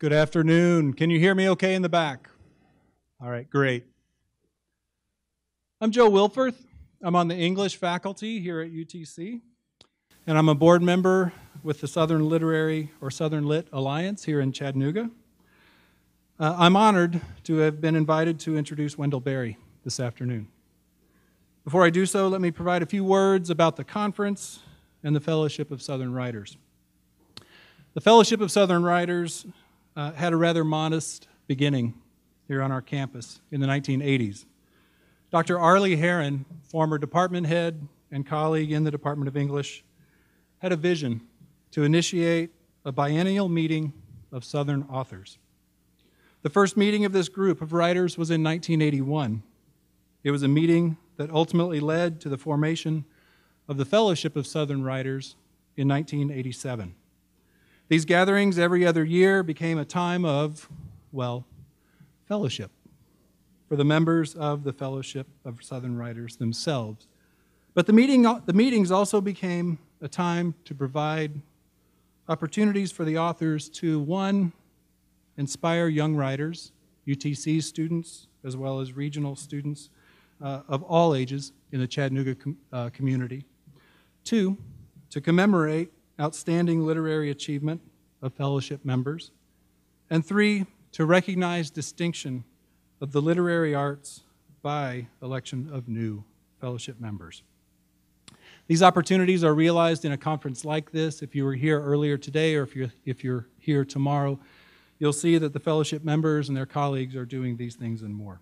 Good afternoon. Can you hear me okay in the back? All right, great. I'm Joe Wilforth. I'm on the English faculty here at UTC, and I'm a board member with the Southern Literary or Southern Lit Alliance here in Chattanooga. Uh, I'm honored to have been invited to introduce Wendell Berry this afternoon. Before I do so, let me provide a few words about the conference and the Fellowship of Southern Writers. The Fellowship of Southern Writers uh, had a rather modest beginning here on our campus in the 1980s. Dr. Arlie Herron, former department head and colleague in the Department of English, had a vision to initiate a biennial meeting of Southern authors. The first meeting of this group of writers was in 1981. It was a meeting that ultimately led to the formation of the Fellowship of Southern Writers in 1987. These gatherings every other year became a time of, well, fellowship for the members of the Fellowship of Southern Writers themselves. But the, meeting, the meetings also became a time to provide opportunities for the authors to, one, inspire young writers, UTC students, as well as regional students uh, of all ages in the Chattanooga com uh, community. Two, to commemorate outstanding literary achievement of fellowship members. And three, to recognize distinction of the literary arts by election of new fellowship members. These opportunities are realized in a conference like this. If you were here earlier today or if you're, if you're here tomorrow, you'll see that the fellowship members and their colleagues are doing these things and more.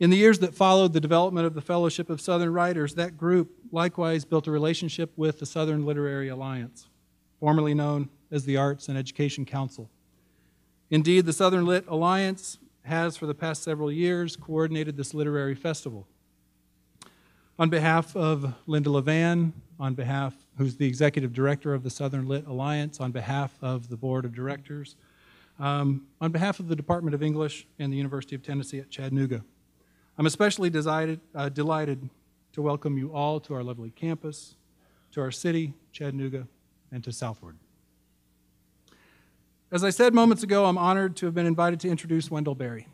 In the years that followed the development of the Fellowship of Southern Writers, that group likewise built a relationship with the Southern Literary Alliance, formerly known as the Arts and Education Council. Indeed, the Southern Lit Alliance has, for the past several years, coordinated this literary festival. On behalf of Linda Levan, on behalf, who's the executive director of the Southern Lit Alliance, on behalf of the board of directors, um, on behalf of the Department of English and the University of Tennessee at Chattanooga, I'm especially delighted, uh, delighted to welcome you all to our lovely campus, to our city, Chattanooga, and to Southward. As I said moments ago, I'm honored to have been invited to introduce Wendell Berry.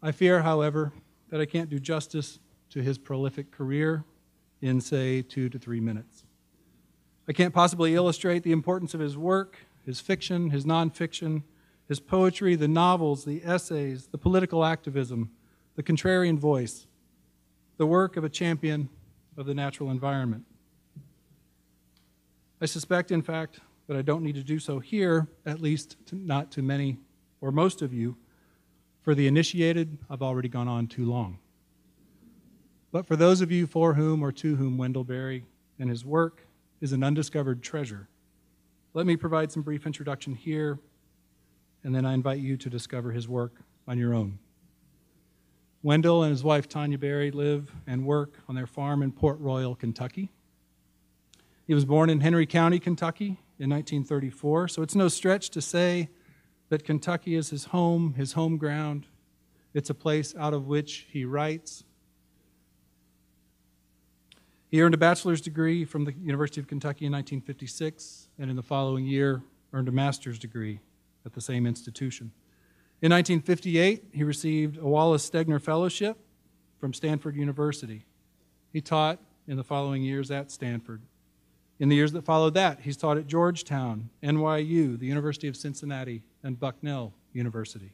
I fear, however, that I can't do justice to his prolific career in, say, two to three minutes. I can't possibly illustrate the importance of his work, his fiction, his nonfiction, his poetry, the novels, the essays, the political activism, the contrarian voice, the work of a champion of the natural environment. I suspect, in fact, that I don't need to do so here, at least to, not to many or most of you. For the initiated, I've already gone on too long. But for those of you for whom or to whom Wendell Berry and his work is an undiscovered treasure, let me provide some brief introduction here, and then I invite you to discover his work on your own. Wendell and his wife Tanya Berry live and work on their farm in Port Royal, Kentucky. He was born in Henry County, Kentucky in 1934, so it's no stretch to say that Kentucky is his home, his home ground. It's a place out of which he writes. He earned a bachelor's degree from the University of Kentucky in 1956, and in the following year earned a master's degree at the same institution. In 1958, he received a Wallace Stegner Fellowship from Stanford University. He taught in the following years at Stanford. In the years that followed that, he's taught at Georgetown, NYU, the University of Cincinnati, and Bucknell University.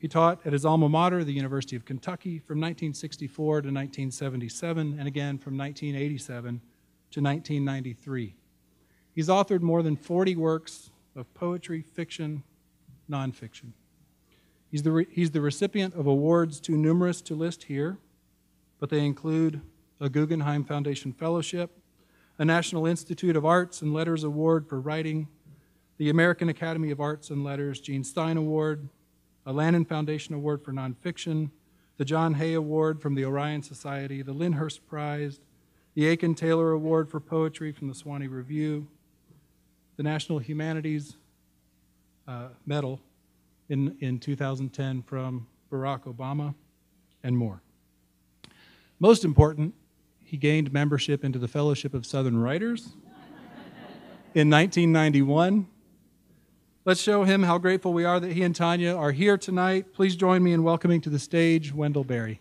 He taught at his alma mater, the University of Kentucky, from 1964 to 1977, and again from 1987 to 1993. He's authored more than 40 works of poetry, fiction, nonfiction. He's the, he's the recipient of awards too numerous to list here, but they include a Guggenheim Foundation Fellowship, a National Institute of Arts and Letters Award for Writing, the American Academy of Arts and Letters Jean Stein Award, a Lannan Foundation Award for Nonfiction, the John Hay Award from the Orion Society, the Lyndhurst Prize, the Aiken Taylor Award for Poetry from the Sewanee Review, the National Humanities uh, Medal in, in 2010 from Barack Obama, and more. Most important, he gained membership into the Fellowship of Southern Writers in 1991. Let's show him how grateful we are that he and Tanya are here tonight. Please join me in welcoming to the stage Wendell Berry.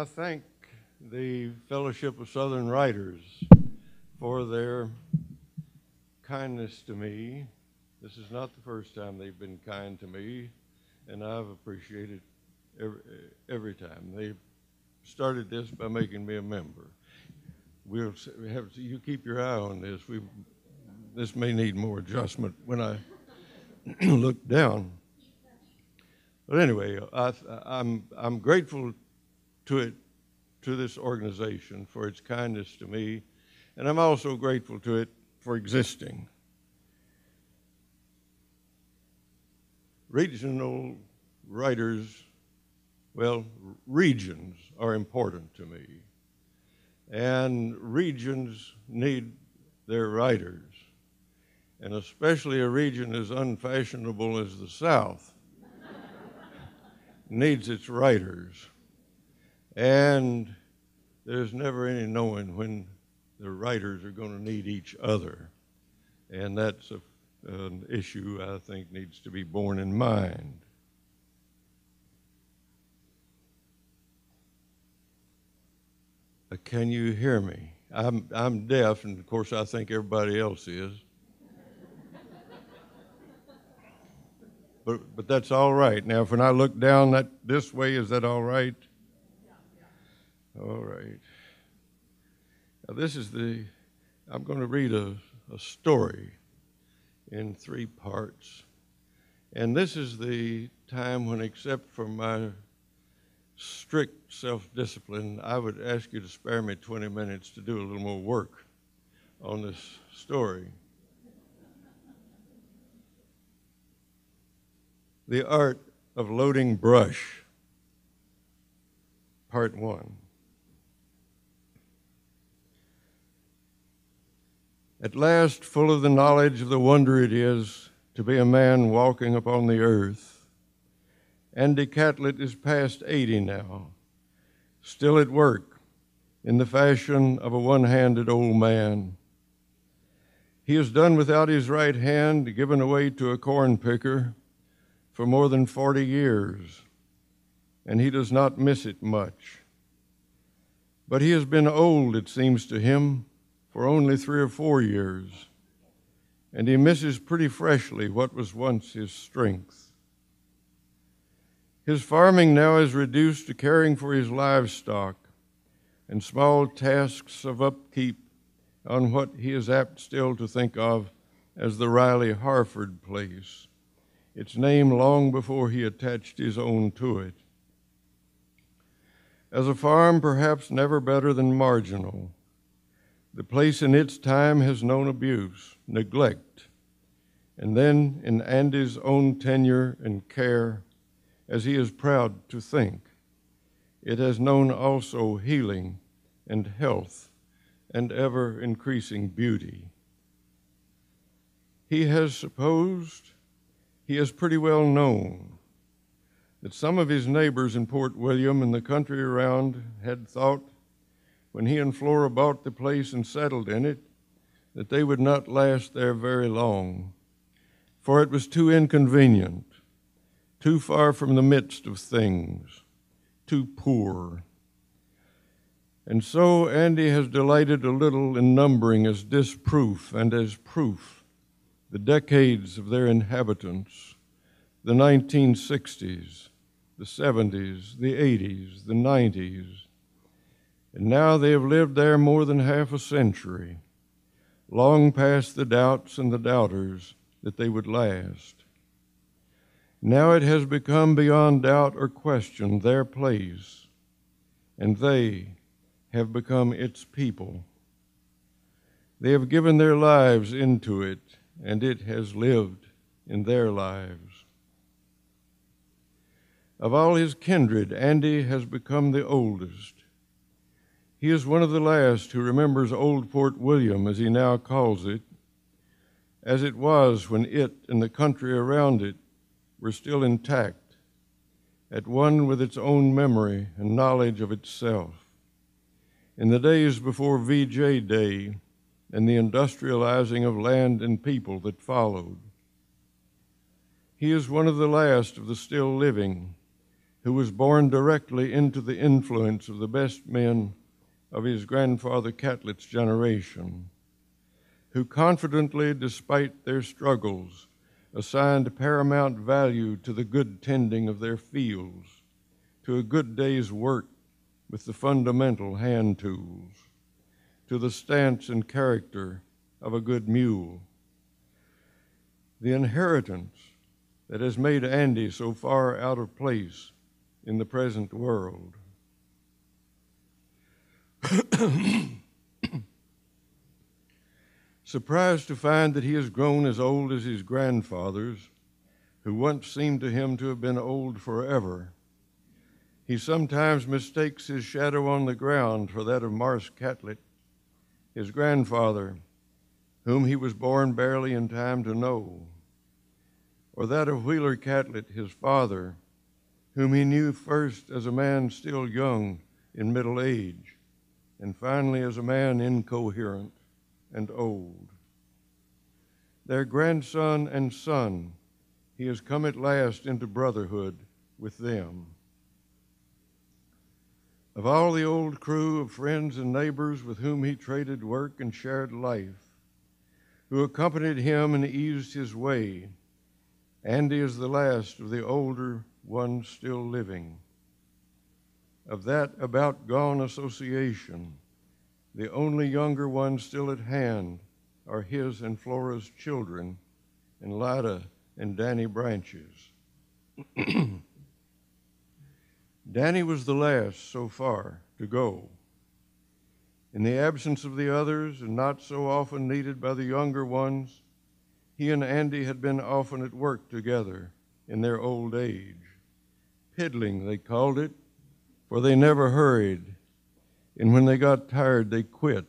I thank the Fellowship of Southern Writers for their kindness to me. This is not the first time they've been kind to me, and I've appreciated every, every time. They started this by making me a member. We'll have you keep your eye on this. We this may need more adjustment when I look down. But anyway, I, I'm I'm grateful to it, to this organization for its kindness to me, and I'm also grateful to it for existing. Regional writers, well, regions are important to me, and regions need their writers, and especially a region as unfashionable as the South needs its writers. And there's never any knowing when the writers are going to need each other. And that's a, an issue I think needs to be borne in mind. Can you hear me? I'm, I'm deaf, and of course, I think everybody else is. but, but that's all right. Now, if when I look down that, this way, is that all right? All right. Now, this is the, I'm going to read a, a story in three parts. And this is the time when, except for my strict self discipline, I would ask you to spare me 20 minutes to do a little more work on this story. The Art of Loading Brush, Part 1. At last, full of the knowledge of the wonder it is to be a man walking upon the earth, Andy Catlett is past 80 now, still at work in the fashion of a one handed old man. He has done without his right hand, given away to a corn picker for more than 40 years, and he does not miss it much. But he has been old, it seems to him for only three or four years, and he misses pretty freshly what was once his strength. His farming now is reduced to caring for his livestock and small tasks of upkeep on what he is apt still to think of as the Riley Harford place, its name long before he attached his own to it. As a farm, perhaps never better than marginal, the place in its time has known abuse, neglect, and then in Andy's own tenure and care, as he is proud to think, it has known also healing and health and ever increasing beauty. He has supposed, he has pretty well known, that some of his neighbors in Port William and the country around had thought when he and Flora bought the place and settled in it, that they would not last there very long, for it was too inconvenient, too far from the midst of things, too poor. And so Andy has delighted a little in numbering as disproof and as proof the decades of their inhabitants, the 1960s, the 70s, the 80s, the 90s, and now they have lived there more than half a century, long past the doubts and the doubters that they would last. Now it has become beyond doubt or question their place, and they have become its people. They have given their lives into it, and it has lived in their lives. Of all his kindred, Andy has become the oldest. He is one of the last who remembers Old Port William, as he now calls it, as it was when it and the country around it were still intact, at one with its own memory and knowledge of itself. In the days before VJ Day and the industrializing of land and people that followed, he is one of the last of the still living who was born directly into the influence of the best men of his grandfather Catlett's generation, who confidently, despite their struggles, assigned paramount value to the good tending of their fields, to a good day's work with the fundamental hand tools, to the stance and character of a good mule. The inheritance that has made Andy so far out of place in the present world. Surprised to find that he has grown as old as his grandfathers, who once seemed to him to have been old forever, he sometimes mistakes his shadow on the ground for that of Marce Catlett, his grandfather, whom he was born barely in time to know, or that of Wheeler Catlett, his father, whom he knew first as a man still young in middle age, and finally as a man incoherent and old. Their grandson and son, he has come at last into brotherhood with them. Of all the old crew of friends and neighbors with whom he traded work and shared life, who accompanied him and eased his way, Andy is the last of the older ones still living. Of that about gone association, the only younger ones still at hand are his and Flora's children, and Lyda and Danny Branches. Danny was the last so far to go. In the absence of the others, and not so often needed by the younger ones, he and Andy had been often at work together in their old age. Piddling, they called it, for they never hurried, and when they got tired, they quit.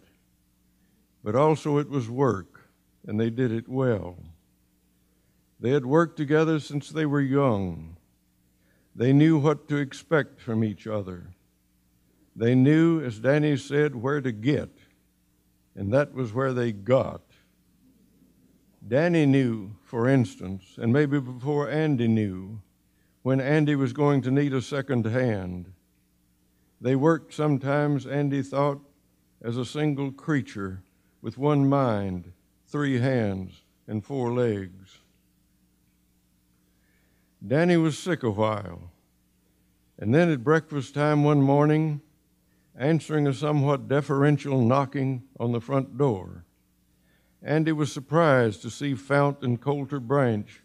But also, it was work, and they did it well. They had worked together since they were young. They knew what to expect from each other. They knew, as Danny said, where to get, and that was where they got. Danny knew, for instance, and maybe before Andy knew, when Andy was going to need a second hand. They worked sometimes, Andy thought, as a single creature with one mind, three hands, and four legs. Danny was sick a while. And then at breakfast time one morning, answering a somewhat deferential knocking on the front door, Andy was surprised to see Fount and Coulter Branch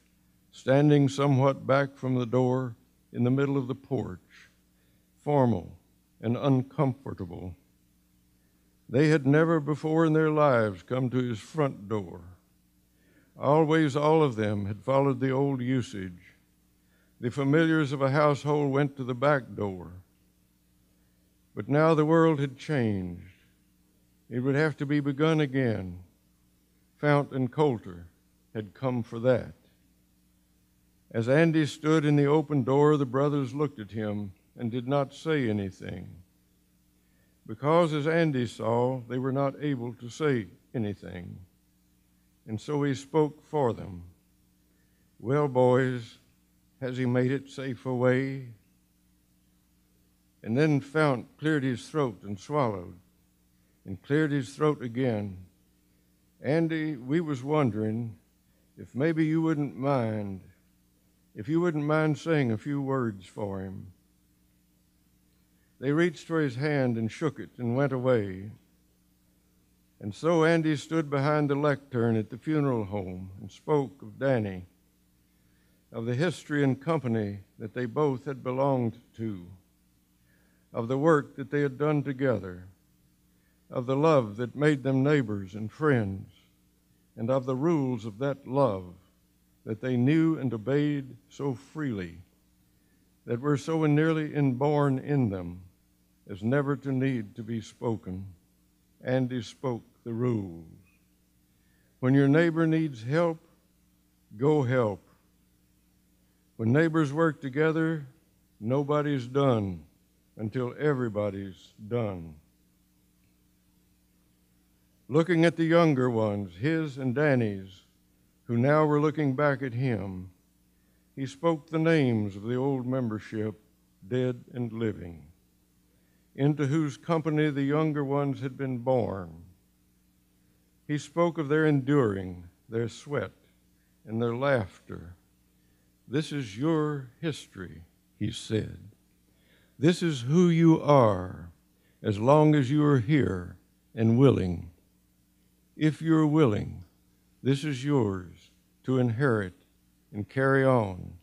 standing somewhat back from the door in the middle of the porch, formal and uncomfortable. They had never before in their lives come to his front door. Always, all of them had followed the old usage the familiars of a household went to the back door. But now the world had changed. It would have to be begun again. Fount and Coulter had come for that. As Andy stood in the open door, the brothers looked at him and did not say anything. Because, as Andy saw, they were not able to say anything. And so he spoke for them. Well, boys, has he made it safe away? And then Fount cleared his throat and swallowed, and cleared his throat again. Andy, we was wondering if maybe you wouldn't mind, if you wouldn't mind saying a few words for him. They reached for his hand and shook it and went away. And so Andy stood behind the lectern at the funeral home and spoke of Danny of the history and company that they both had belonged to, of the work that they had done together, of the love that made them neighbors and friends, and of the rules of that love that they knew and obeyed so freely, that were so nearly inborn in them as never to need to be spoken. Andy spoke the rules. When your neighbor needs help, go help. When neighbors work together, nobody's done until everybody's done. Looking at the younger ones, his and Danny's, who now were looking back at him, he spoke the names of the old membership, dead and living, into whose company the younger ones had been born. He spoke of their enduring, their sweat, and their laughter. This is your history, he said. This is who you are as long as you are here and willing. If you're willing, this is yours to inherit and carry on.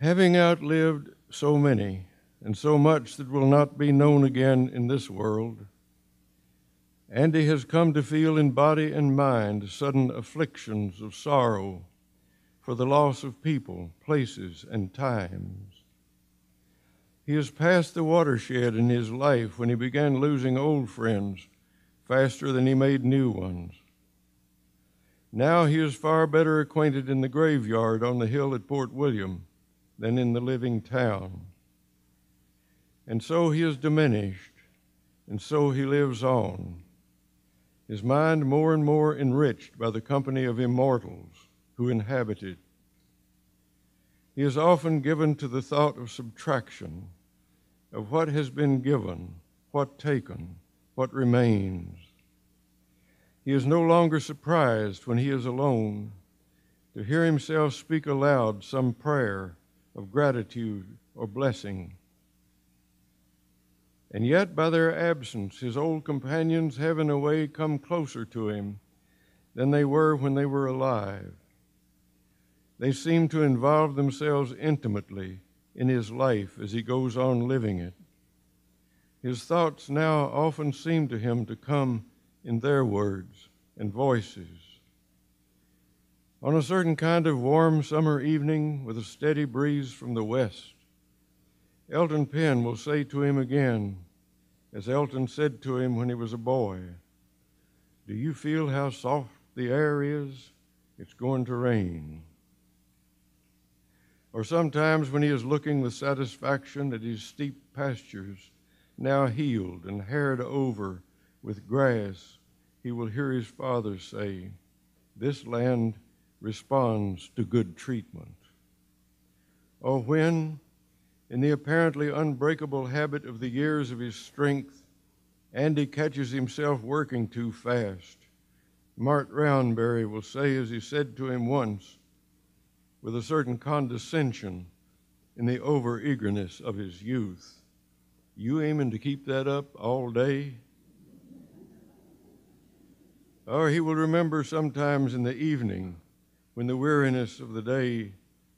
Having outlived so many and so much that will not be known again in this world, Andy has come to feel in body and mind sudden afflictions of sorrow for the loss of people, places, and times. He has passed the watershed in his life when he began losing old friends faster than he made new ones. Now he is far better acquainted in the graveyard on the hill at Port William than in the living town. And so he is diminished, and so he lives on, his mind more and more enriched by the company of immortals who inhabit it. He is often given to the thought of subtraction, of what has been given, what taken, what remains. He is no longer surprised when he is alone to hear himself speak aloud some prayer of gratitude or blessing. And yet, by their absence, his old companions have in a way come closer to him than they were when they were alive. They seem to involve themselves intimately in his life as he goes on living it. His thoughts now often seem to him to come in their words and voices. On a certain kind of warm summer evening with a steady breeze from the west, Elton Penn will say to him again, as Elton said to him when he was a boy, Do you feel how soft the air is? It's going to rain. Or sometimes when he is looking with satisfaction at his steep pastures, now healed and haired over with grass, he will hear his father say, This land responds to good treatment. Or when, in the apparently unbreakable habit of the years of his strength, Andy catches himself working too fast, Mart Rowanberry will say, as he said to him once, with a certain condescension in the over eagerness of his youth. You aiming to keep that up all day? Or he will remember sometimes in the evening when the weariness of the day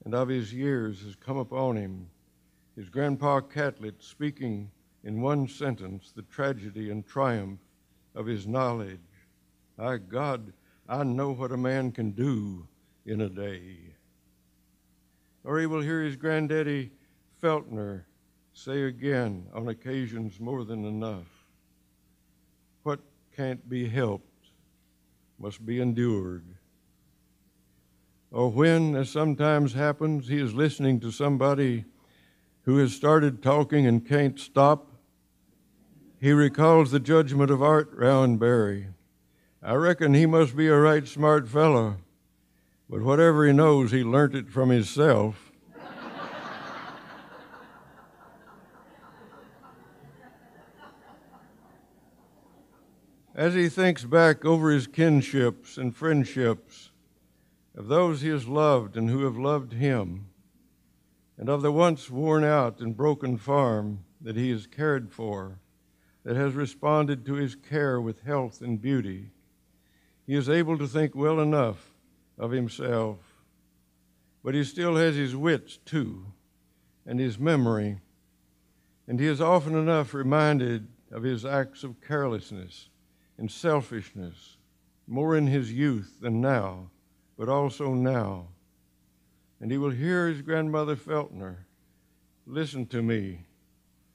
and of his years has come upon him, his grandpa Catlett speaking in one sentence the tragedy and triumph of his knowledge. My God, I know what a man can do in a day. Or he will hear his granddaddy Feltner say again, on occasions more than enough, what can't be helped must be endured. Or when, as sometimes happens, he is listening to somebody who has started talking and can't stop, he recalls the judgment of Art Rowanberry. I reckon he must be a right smart fellow. But whatever he knows, he learnt it from himself. As he thinks back over his kinships and friendships, of those he has loved and who have loved him, and of the once worn out and broken farm that he has cared for, that has responded to his care with health and beauty, he is able to think well enough of himself. But he still has his wits, too, and his memory, and he is often enough reminded of his acts of carelessness and selfishness, more in his youth than now, but also now. and he will hear his grandmother Feltner. Listen to me.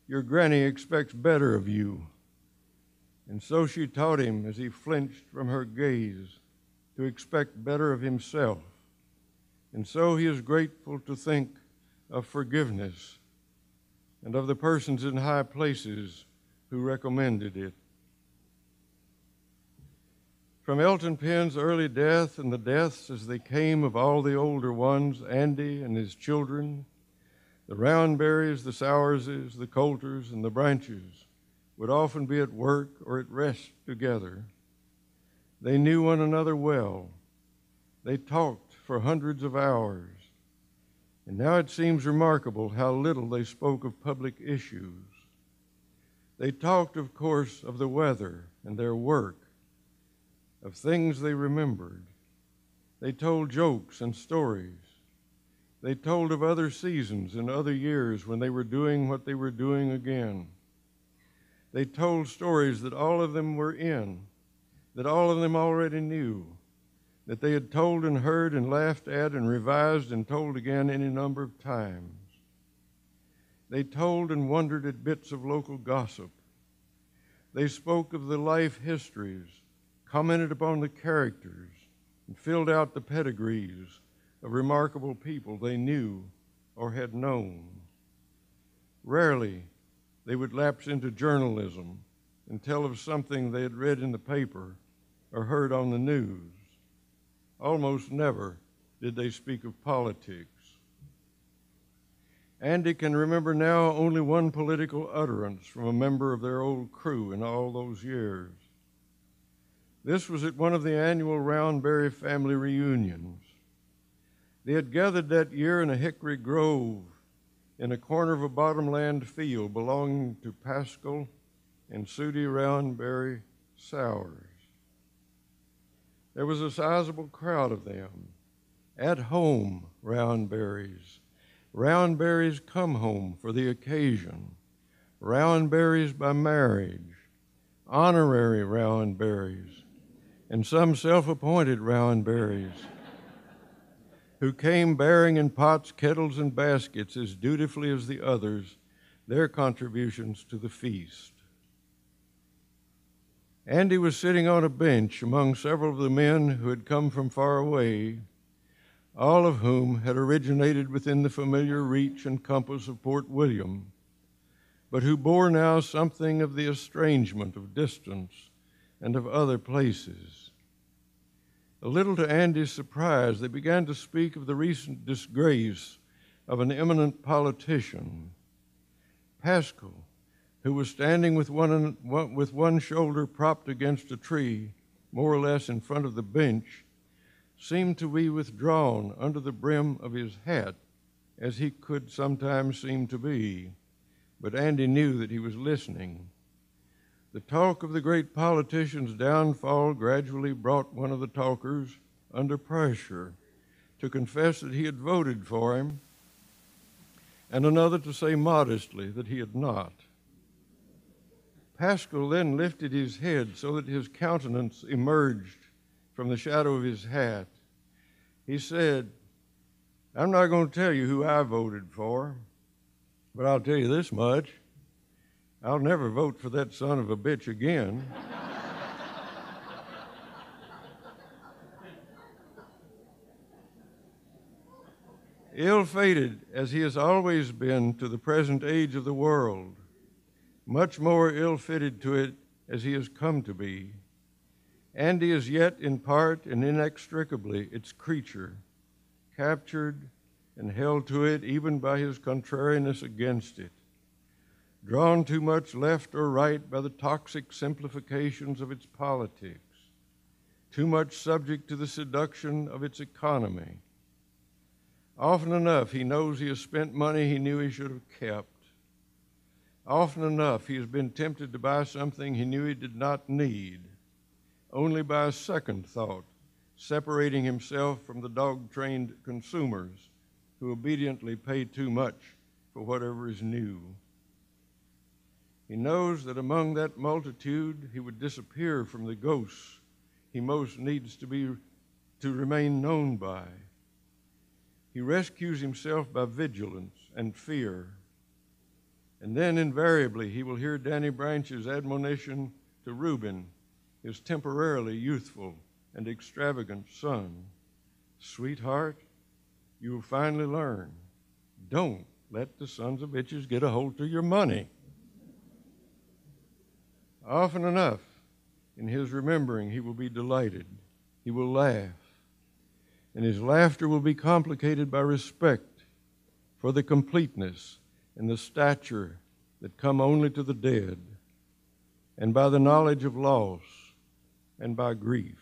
Your granny expects better of you. And so she taught him as he flinched from her gaze to expect better of himself. And so he is grateful to think of forgiveness and of the persons in high places who recommended it. From Elton Penn's early death and the deaths as they came of all the older ones, Andy and his children, the Rowanberries, the Sowerses, the Coulters, and the Branches would often be at work or at rest together. They knew one another well. They talked for hundreds of hours. And now it seems remarkable how little they spoke of public issues. They talked, of course, of the weather and their work, of things they remembered. They told jokes and stories. They told of other seasons and other years when they were doing what they were doing again. They told stories that all of them were in, that all of them already knew, that they had told and heard and laughed at and revised and told again any number of times. They told and wondered at bits of local gossip. They spoke of the life histories, commented upon the characters, and filled out the pedigrees of remarkable people they knew or had known. Rarely they would lapse into journalism and tell of something they had read in the paper or heard on the news. Almost never did they speak of politics. Andy can remember now only one political utterance from a member of their old crew in all those years. This was at one of the annual Rowanberry family reunions. They had gathered that year in a hickory grove in a corner of a bottomland field belonging to Pascal and Sudie Rowanberry Sowers. There was a sizable crowd of them. At home, Rowanberries. Rowanberries come home for the occasion. Rowanberries by marriage. Honorary Rowanberries. And some self appointed Rowanberries who came bearing in pots, kettles, and baskets as dutifully as the others their contributions to the feast. Andy was sitting on a bench among several of the men who had come from far away, all of whom had originated within the familiar reach and compass of Port William, but who bore now something of the estrangement of distance and of other places. A little to Andy's surprise, they began to speak of the recent disgrace of an eminent politician, Pascal, who was standing with one, with one shoulder propped against a tree, more or less in front of the bench, seemed to be withdrawn under the brim of his hat, as he could sometimes seem to be. But Andy knew that he was listening. The talk of the great politician's downfall gradually brought one of the talkers under pressure to confess that he had voted for him, and another to say modestly that he had not. Pascal then lifted his head so that his countenance emerged from the shadow of his hat. He said, I'm not going to tell you who I voted for, but I'll tell you this much. I'll never vote for that son of a bitch again. Ill fated as he has always been to the present age of the world, much more ill fitted to it as he has come to be. And he is yet in part and inextricably its creature, captured and held to it even by his contrariness against it drawn too much left or right by the toxic simplifications of its politics, too much subject to the seduction of its economy. Often enough, he knows he has spent money he knew he should have kept. Often enough, he has been tempted to buy something he knew he did not need, only by a second thought, separating himself from the dog trained consumers who obediently pay too much for whatever is new. He knows that among that multitude he would disappear from the ghosts he most needs to be to remain known by. He rescues himself by vigilance and fear. And then invariably he will hear Danny Branch's admonition to Reuben, his temporarily youthful and extravagant son Sweetheart, you will finally learn. Don't let the sons of bitches get a hold of your money. Often enough, in his remembering, he will be delighted. He will laugh. And his laughter will be complicated by respect for the completeness and the stature that come only to the dead, and by the knowledge of loss and by grief.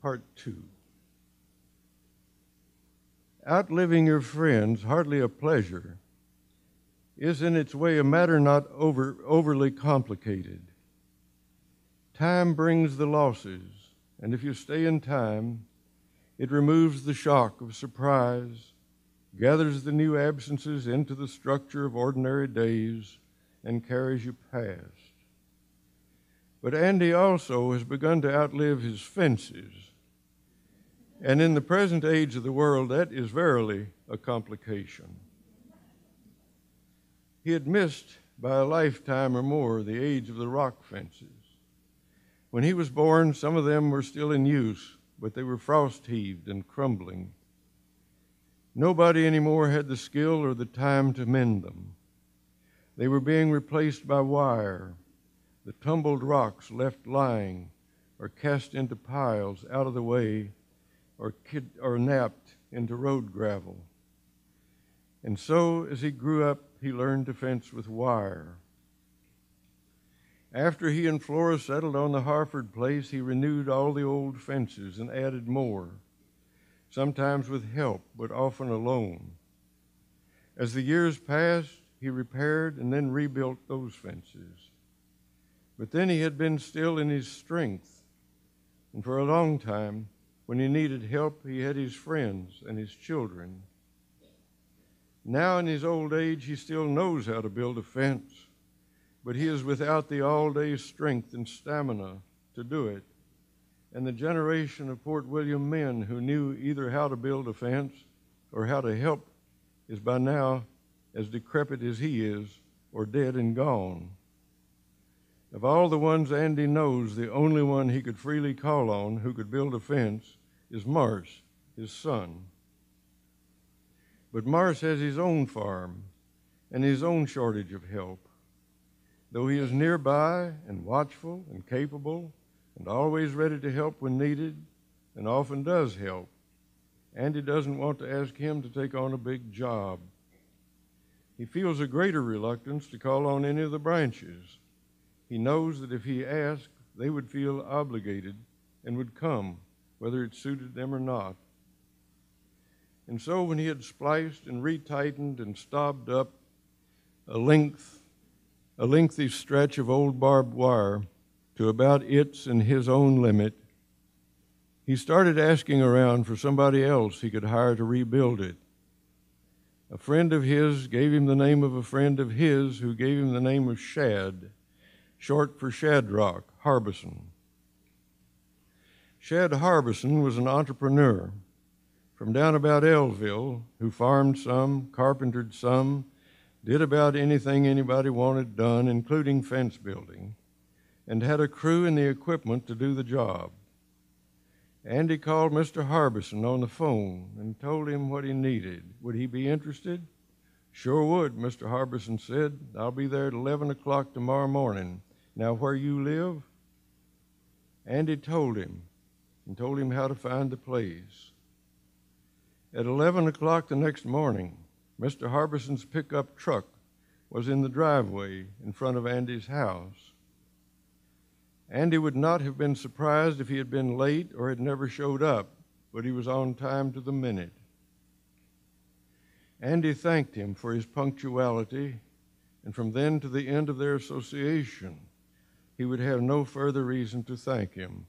Part two. Outliving your friends, hardly a pleasure, is in its way a matter not over, overly complicated. Time brings the losses, and if you stay in time, it removes the shock of surprise, gathers the new absences into the structure of ordinary days, and carries you past. But Andy also has begun to outlive his fences. And in the present age of the world, that is verily a complication. He had missed by a lifetime or more the age of the rock fences. When he was born, some of them were still in use, but they were frost heaved and crumbling. Nobody anymore had the skill or the time to mend them. They were being replaced by wire, the tumbled rocks left lying or cast into piles out of the way or, kid, or napped into road gravel. And so, as he grew up, he learned to fence with wire. After he and Flora settled on the Harford place, he renewed all the old fences and added more, sometimes with help, but often alone. As the years passed, he repaired and then rebuilt those fences. But then he had been still in his strength, and for a long time, when he needed help, he had his friends and his children. Now, in his old age, he still knows how to build a fence, but he is without the all day strength and stamina to do it. And the generation of Port William men who knew either how to build a fence or how to help is by now as decrepit as he is or dead and gone. Of all the ones Andy knows, the only one he could freely call on who could build a fence is Marce, his son. But Marce has his own farm and his own shortage of help. Though he is nearby and watchful and capable and always ready to help when needed and often does help, Andy doesn't want to ask him to take on a big job. He feels a greater reluctance to call on any of the branches. He knows that if he asked, they would feel obligated and would come, whether it suited them or not. And so when he had spliced and retightened and stobbed up a length, a lengthy stretch of old barbed wire to about its and his own limit, he started asking around for somebody else he could hire to rebuild it. A friend of his gave him the name of a friend of his who gave him the name of Shad, short for Shadrach Harbison. Shad Harbison was an entrepreneur from down about Elville who farmed some, carpentered some, did about anything anybody wanted done, including fence building, and had a crew and the equipment to do the job. Andy called Mr. Harbison on the phone and told him what he needed. Would he be interested? Sure would, Mr. Harbison said. I'll be there at 11 o'clock tomorrow morning. Now, where you live? Andy told him and told him how to find the place. At 11 o'clock the next morning, Mr. Harbison's pickup truck was in the driveway in front of Andy's house. Andy would not have been surprised if he had been late or had never showed up, but he was on time to the minute. Andy thanked him for his punctuality, and from then to the end of their association, he would have no further reason to thank him.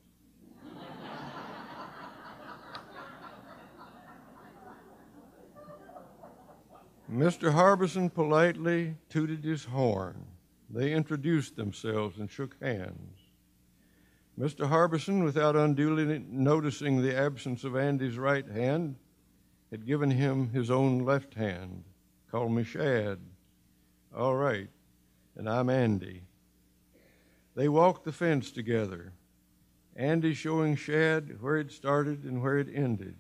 Mr. Harbison politely tooted his horn. They introduced themselves and shook hands. Mr. Harbison, without unduly noticing the absence of Andy's right hand, had given him his own left hand. Call me Shad. All right, and I'm Andy. They walked the fence together, Andy showing Shad where it started and where it ended.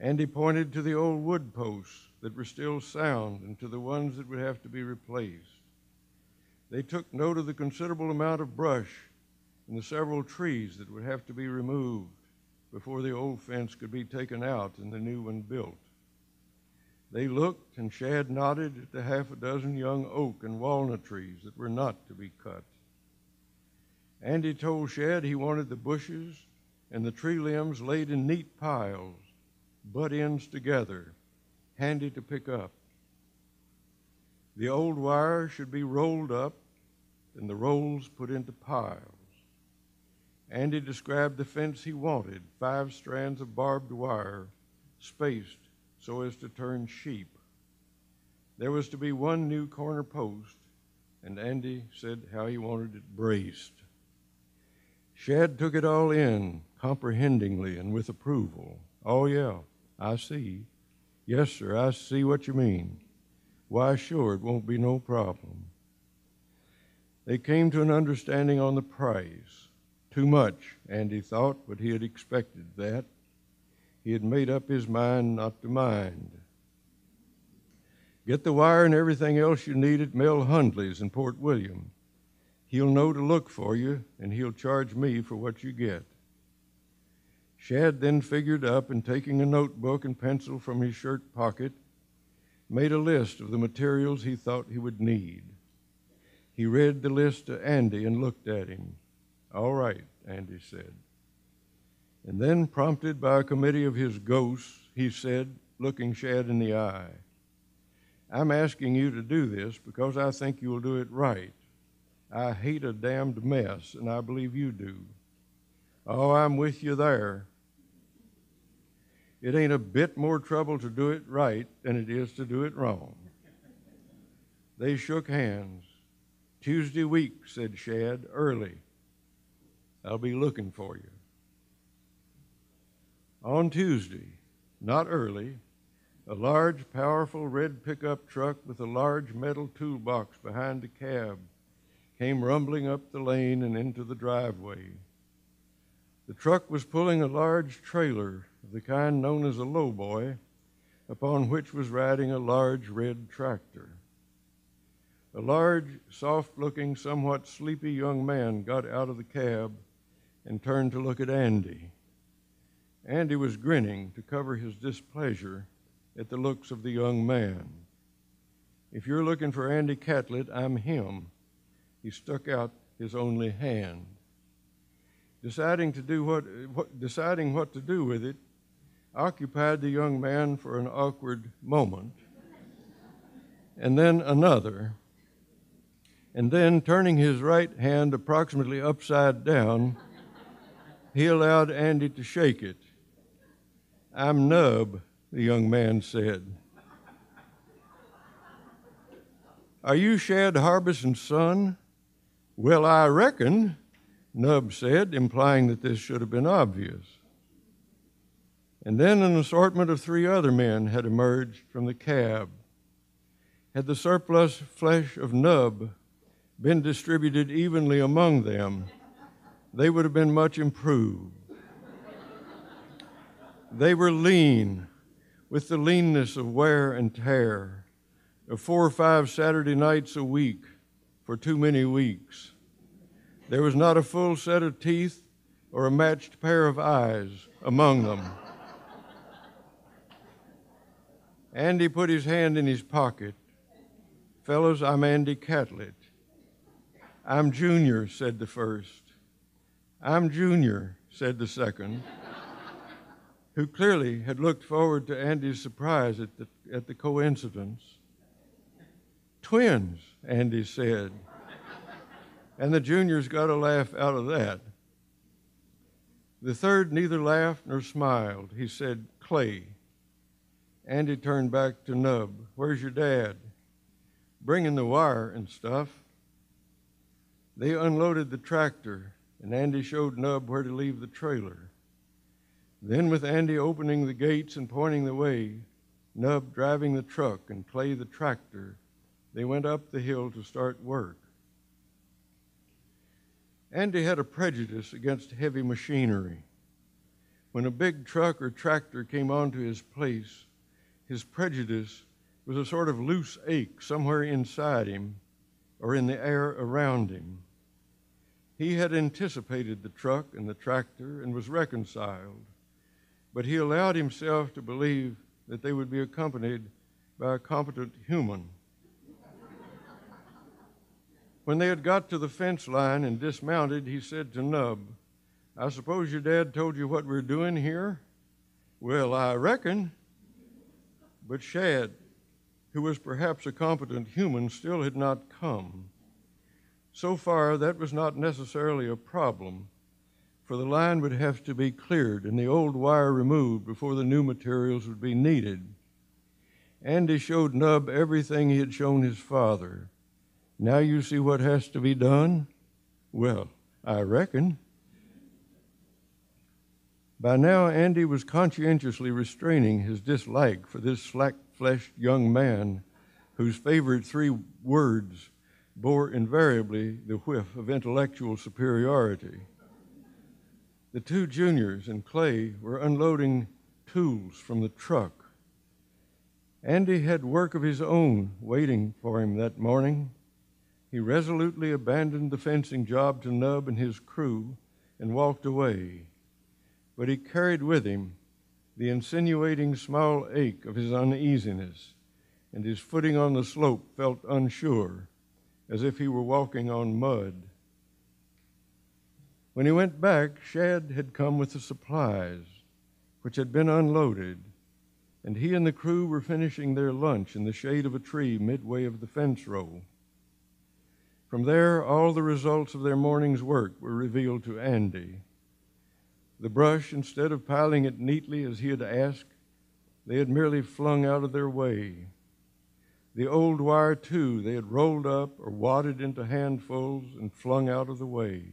Andy pointed to the old wood posts that were still sound and to the ones that would have to be replaced. They took note of the considerable amount of brush and the several trees that would have to be removed before the old fence could be taken out and the new one built. They looked, and Shad nodded at the half a dozen young oak and walnut trees that were not to be cut. Andy told Shad he wanted the bushes and the tree limbs laid in neat piles, butt ends together, handy to pick up. The old wire should be rolled up and the rolls put into piles. Andy described the fence he wanted five strands of barbed wire spaced so as to turn sheep. There was to be one new corner post, and Andy said how he wanted it braced. Shad took it all in, comprehendingly and with approval. Oh, yeah, I see. Yes, sir, I see what you mean. Why, sure, it won't be no problem. They came to an understanding on the price. Too much, Andy thought, but he had expected that. He had made up his mind not to mind. Get the wire and everything else you need at Mel Hundley's in Port William. He'll know to look for you, and he'll charge me for what you get. Shad then figured up, and taking a notebook and pencil from his shirt pocket, made a list of the materials he thought he would need. He read the list to Andy and looked at him. All right, Andy said. And then, prompted by a committee of his ghosts, he said, looking Shad in the eye, I'm asking you to do this because I think you'll do it right. I hate a damned mess, and I believe you do. Oh, I'm with you there. It ain't a bit more trouble to do it right than it is to do it wrong. They shook hands. Tuesday week, said Shad, early. I'll be looking for you. On Tuesday, not early, a large, powerful red pickup truck with a large metal toolbox behind the cab came rumbling up the lane and into the driveway. The truck was pulling a large trailer of the kind known as a lowboy, upon which was riding a large red tractor. A large, soft looking, somewhat sleepy young man got out of the cab and turned to look at Andy. Andy was grinning to cover his displeasure at the looks of the young man. If you're looking for Andy Catlett, I'm him. He stuck out his only hand. Deciding to do what, what deciding what to do with it occupied the young man for an awkward moment, and then another and then turning his right hand approximately upside down, he allowed Andy to shake it. I'm Nub, the young man said. Are you Shad Harbison's son? Well, I reckon, Nub said, implying that this should have been obvious. And then an assortment of three other men had emerged from the cab. Had the surplus flesh of Nub been distributed evenly among them, they would have been much improved. They were lean, with the leanness of wear and tear, of four or five Saturday nights a week for too many weeks. There was not a full set of teeth or a matched pair of eyes among them. Andy put his hand in his pocket. Fellows, I'm Andy Catlett. I'm Junior, said the first. I'm Junior, said the second, who clearly had looked forward to Andy's surprise at the, at the coincidence. Twins, Andy said. And the juniors got a laugh out of that. The third neither laughed nor smiled. He said, Clay. Andy turned back to Nub. Where's your dad? Bringing the wire and stuff. They unloaded the tractor and Andy showed Nub where to leave the trailer. Then, with Andy opening the gates and pointing the way, Nub driving the truck and Clay the tractor, they went up the hill to start work. Andy had a prejudice against heavy machinery. When a big truck or tractor came onto his place, his prejudice was a sort of loose ache somewhere inside him or in the air around him. He had anticipated the truck and the tractor and was reconciled, but he allowed himself to believe that they would be accompanied by a competent human. when they had got to the fence line and dismounted, he said to Nub, I suppose your dad told you what we're doing here? Well, I reckon. But Shad, who was perhaps a competent human, still had not come. So far, that was not necessarily a problem, for the line would have to be cleared and the old wire removed before the new materials would be needed. Andy showed Nub everything he had shown his father. Now you see what has to be done? Well, I reckon. By now, Andy was conscientiously restraining his dislike for this slack fleshed young man whose favorite three words bore invariably the whiff of intellectual superiority. The two juniors and Clay were unloading tools from the truck. Andy had work of his own waiting for him that morning. He resolutely abandoned the fencing job to Nub and his crew and walked away but he carried with him the insinuating small ache of his uneasiness, and his footing on the slope felt unsure, as if he were walking on mud. When he went back, Shad had come with the supplies, which had been unloaded, and he and the crew were finishing their lunch in the shade of a tree midway of the fence row. From there, all the results of their morning's work were revealed to Andy. The brush, instead of piling it neatly as he had asked, they had merely flung out of their way. The old wire, too, they had rolled up or wadded into handfuls and flung out of the way.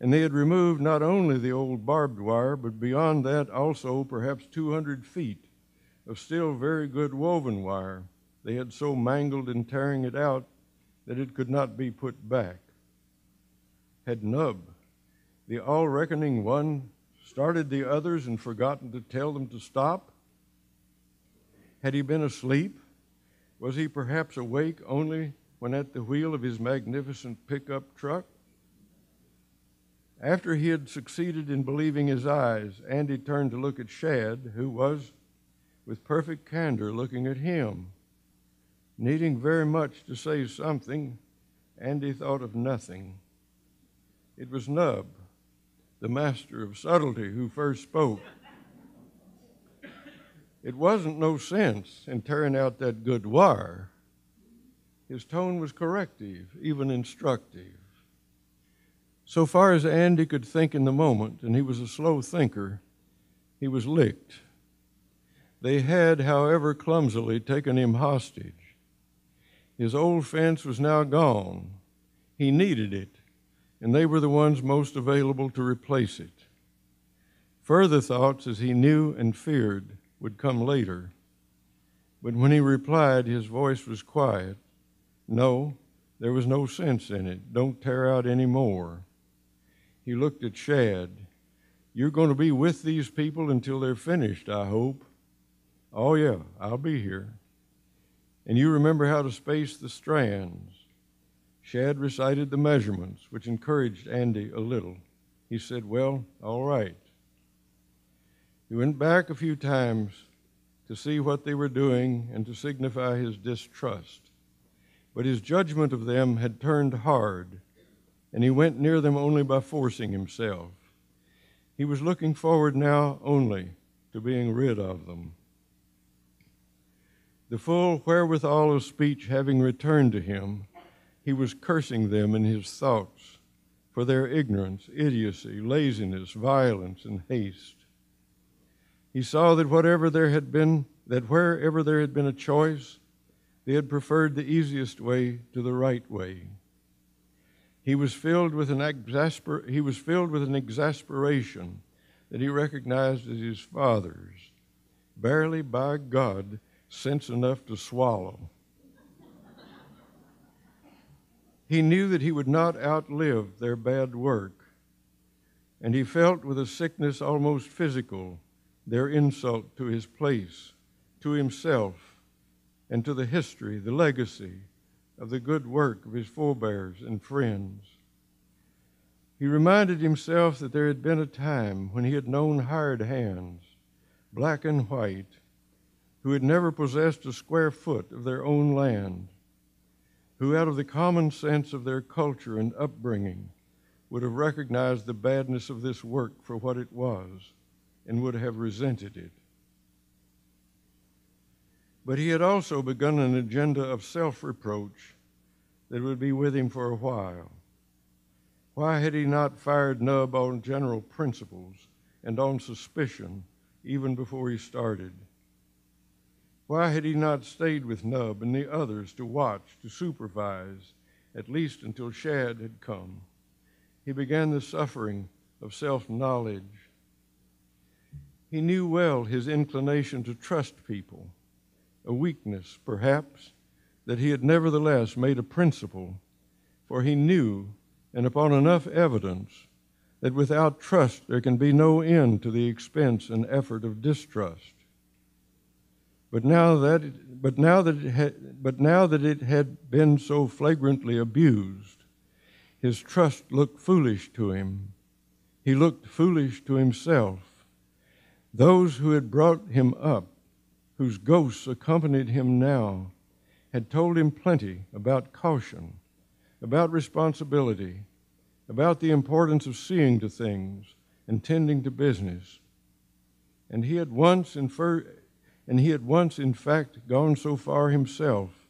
And they had removed not only the old barbed wire, but beyond that also perhaps 200 feet of still very good woven wire. They had so mangled in tearing it out that it could not be put back. Had Nub the all reckoning one started the others and forgotten to tell them to stop? Had he been asleep? Was he perhaps awake only when at the wheel of his magnificent pickup truck? After he had succeeded in believing his eyes, Andy turned to look at Shad, who was, with perfect candor, looking at him. Needing very much to say something, Andy thought of nothing. It was Nub the master of subtlety, who first spoke. It wasn't no sense in tearing out that good wire. His tone was corrective, even instructive. So far as Andy could think in the moment, and he was a slow thinker, he was licked. They had, however clumsily, taken him hostage. His old fence was now gone. He needed it and they were the ones most available to replace it. Further thoughts, as he knew and feared, would come later. But when he replied, his voice was quiet. No, there was no sense in it. Don't tear out any more. He looked at Shad. You're going to be with these people until they're finished, I hope. Oh, yeah, I'll be here. And you remember how to space the strands. Shad recited the measurements, which encouraged Andy a little. He said, Well, all right. He went back a few times to see what they were doing and to signify his distrust. But his judgment of them had turned hard, and he went near them only by forcing himself. He was looking forward now only to being rid of them. The full wherewithal of speech having returned to him, he was cursing them in his thoughts for their ignorance, idiocy, laziness, violence, and haste. He saw that whatever there had been, that wherever there had been a choice, they had preferred the easiest way to the right way. He was filled with an exasper- he was filled with an exasperation that he recognized as his father's, barely by God sense enough to swallow. He knew that he would not outlive their bad work, and he felt with a sickness almost physical their insult to his place, to himself, and to the history, the legacy of the good work of his forebears and friends. He reminded himself that there had been a time when he had known hired hands, black and white, who had never possessed a square foot of their own land, who, out of the common sense of their culture and upbringing, would have recognized the badness of this work for what it was and would have resented it. But he had also begun an agenda of self reproach that would be with him for a while. Why had he not fired Nub on general principles and on suspicion even before he started? Why had he not stayed with Nub and the others to watch, to supervise, at least until Shad had come? He began the suffering of self knowledge. He knew well his inclination to trust people, a weakness, perhaps, that he had nevertheless made a principle, for he knew, and upon enough evidence, that without trust there can be no end to the expense and effort of distrust. But now that it, but now that it had, but now that it had been so flagrantly abused, his trust looked foolish to him. He looked foolish to himself. Those who had brought him up, whose ghosts accompanied him now, had told him plenty about caution, about responsibility, about the importance of seeing to things and tending to business. And he had once infer- and he had once in fact gone so far himself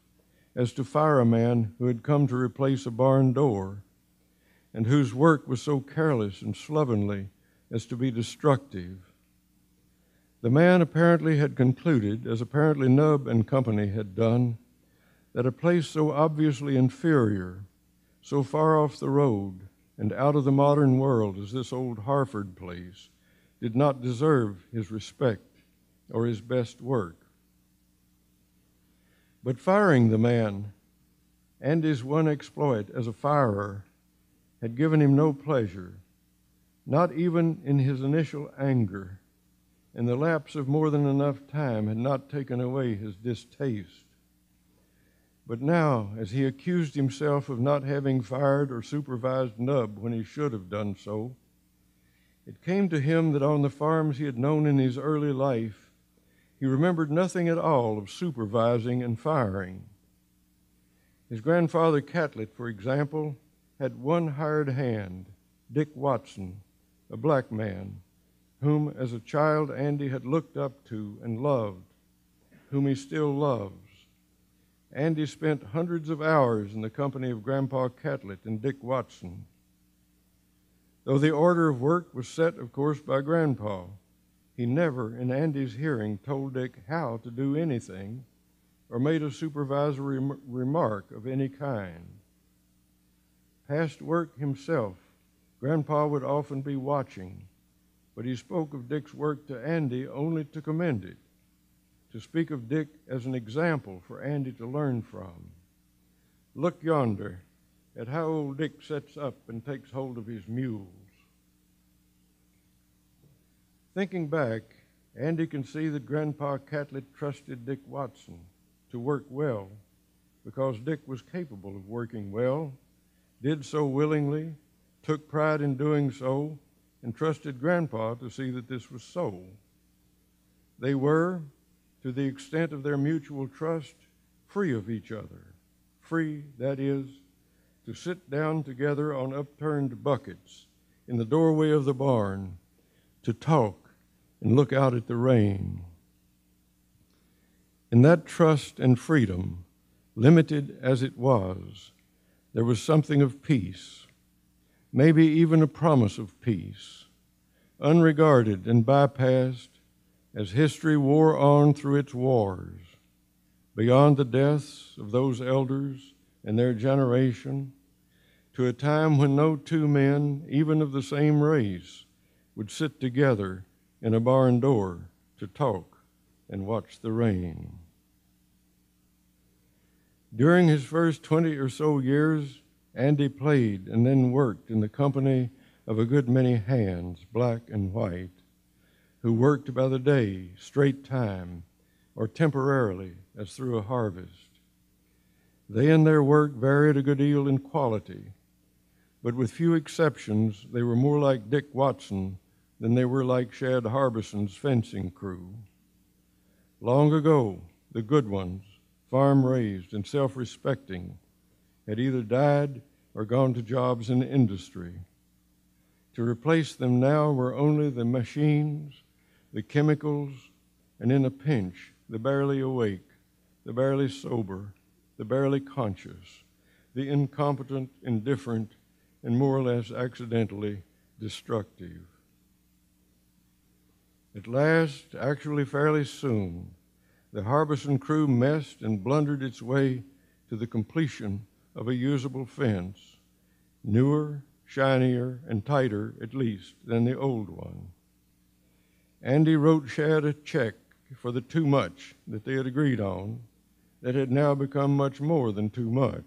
as to fire a man who had come to replace a barn door and whose work was so careless and slovenly as to be destructive. The man apparently had concluded, as apparently Nub and Company had done, that a place so obviously inferior, so far off the road and out of the modern world as this old Harford place, did not deserve his respect or his best work. But firing the man and his one exploit as a firer had given him no pleasure, not even in his initial anger, and the lapse of more than enough time had not taken away his distaste. But now, as he accused himself of not having fired or supervised Nub when he should have done so, it came to him that on the farms he had known in his early life, he remembered nothing at all of supervising and firing. His grandfather Catlett, for example, had one hired hand, Dick Watson, a black man, whom as a child Andy had looked up to and loved, whom he still loves. Andy spent hundreds of hours in the company of Grandpa Catlett and Dick Watson. Though the order of work was set, of course, by Grandpa, he never, in Andy's hearing, told Dick how to do anything or made a supervisory remark of any kind. Past work himself, Grandpa would often be watching, but he spoke of Dick's work to Andy only to commend it to speak of Dick as an example for Andy to learn from. Look yonder at how old Dick sets up and takes hold of his mules. Thinking back, Andy can see that Grandpa Catlett trusted Dick Watson to work well because Dick was capable of working well, did so willingly, took pride in doing so, and trusted Grandpa to see that this was so. They were, to the extent of their mutual trust, free of each other. Free, that is, to sit down together on upturned buckets in the doorway of the barn, to talk and look out at the rain. In that trust and freedom, limited as it was, there was something of peace, maybe even a promise of peace, unregarded and bypassed as history wore on through its wars, beyond the deaths of those elders and their generation, to a time when no two men, even of the same race, would sit together in a barn door to talk and watch the rain. During his first 20 or so years, Andy played and then worked in the company of a good many hands, black and white, who worked by the day, straight time, or temporarily as through a harvest. They and their work varied a good deal in quality, but with few exceptions, they were more like Dick Watson than they were like Shad Harbison's fencing crew. Long ago, the good ones, farm raised and self respecting, had either died or gone to jobs in industry. To replace them now were only the machines, the chemicals, and in a pinch, the barely awake, the barely sober, the barely conscious, the incompetent, indifferent, and more or less accidentally destructive. At last, actually fairly soon, the Harbison crew messed and blundered its way to the completion of a usable fence, newer, shinier, and tighter, at least, than the old one. Andy wrote Shad a check for the too much that they had agreed on, that had now become much more than too much.